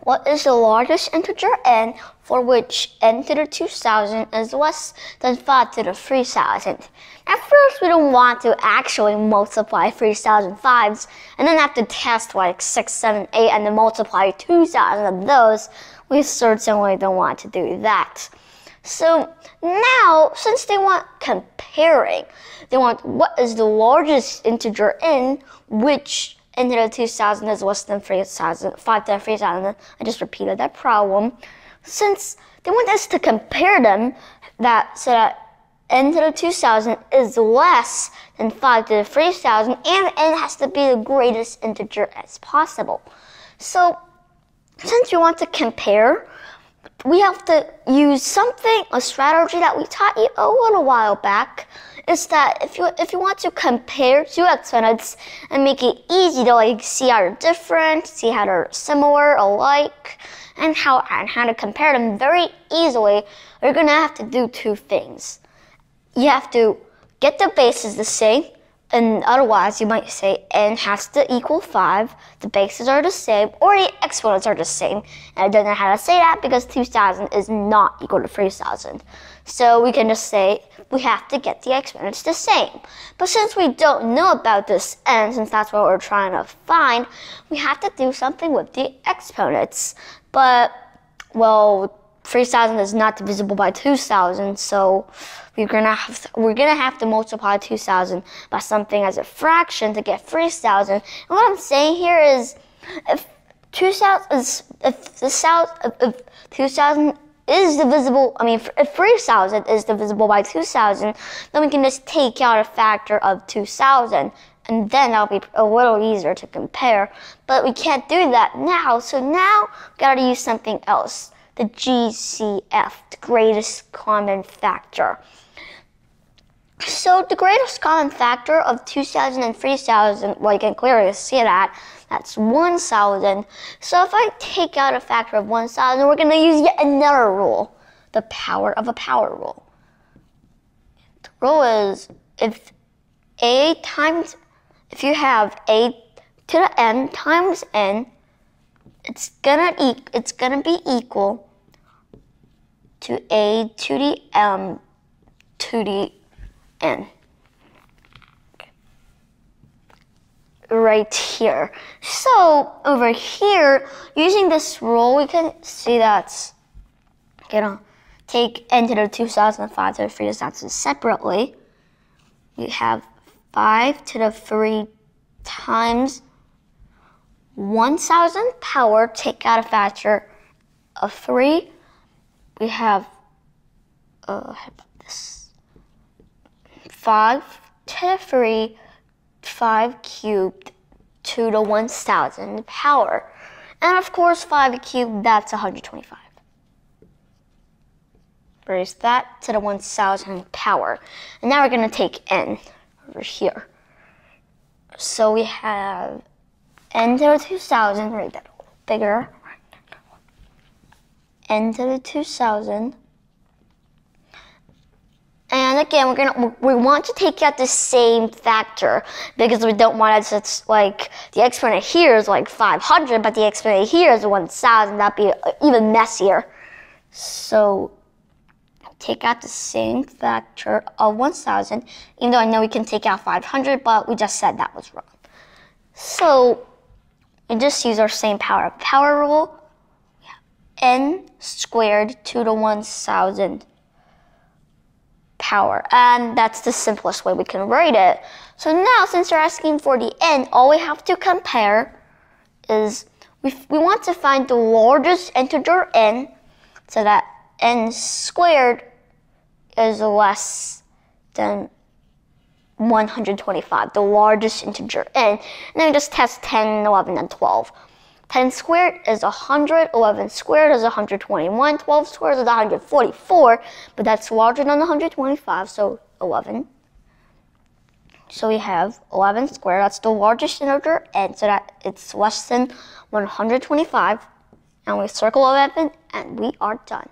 What is the largest integer n for which n to the 2000 is less than 5 to the 3000? At first, we don't want to actually multiply 3000 fives and then have to test like 6, 7, 8 and then multiply 2000 of those. We certainly don't want to do that. So now, since they want comparing, they want what is the largest integer n which n to the 2000 is less than 3000, 5 to the 3000. I just repeated that problem. Since they want us to compare them, that so that n to the 2000 is less than 5 to the 3000, and n has to be the greatest integer as possible. So, since we want to compare, we have to use something, a strategy that we taught you a little while back, is that if you if you want to compare two exponents and make it easy to like see how they're different, see how they're similar, alike, and how and how to compare them very easily, you're gonna have to do two things. You have to get the bases the same, and otherwise you might say n has to equal 5, the bases are the same, or the exponents are the same. And I don't know how to say that because 2000 is not equal to 3000. So we can just say we have to get the exponents the same. But since we don't know about this n, since that's what we're trying to find, we have to do something with the exponents. But, well, 3000 is not divisible by 2000, so we're gonna have to, we're gonna have to multiply 2000 by something as a fraction to get 3000. And what I'm saying here is, if 2000 is if the south if 2000 is divisible, I mean, if 3000 is divisible by 2000, then we can just take out a factor of 2000 and then that'll be a little easier to compare. But we can't do that now, so now we gotta use something else the GCF, the greatest common factor. So the greatest common factor of 2,000 and 3,000, well, you can clearly see that, that's 1,000. So if I take out a factor of 1,000, we're going to use yet another rule, the power of a power rule. The rule is if a times, if you have a to the n times n, it's gonna e it's gonna be equal to a to the m to the n. Right here. So over here, using this rule, we can see that you know take the 2005 to the 3000 separately. We have 5 to the 3 times 1000 power, take out a factor of 3. We have uh, this 5 to the 3, 5 cubed to the 1000 power. And of course, 5 cubed, that's 125. Raise that to the 1000 power. And now we're going to take n over here. So we have n to the 2000, right, that bigger. n to the 2000. And again, we're gonna we want to take out the same factor because we don't want it. to like the exponent here is like 500, but the exponent here is 1,000. That'd be uh, even messier. So take out the same factor of 1,000, even though I know we can take out 500, but we just said that was wrong. So we just use our same power of power rule. n squared to the 1,000 power. And that's the simplest way we can write it. So now, since you're asking for the n, all we have to compare is we, we want to find the largest integer n so that n squared is less than 125, the largest integer n. And then we just test 10, 11, and 12. 10 squared is 100, 11 squared is 121, 12 squared is 144, but that's larger than 125, so 11. So we have 11 squared, that's the largest integer, and so that it's less than 125. And we circle 11, and we are done.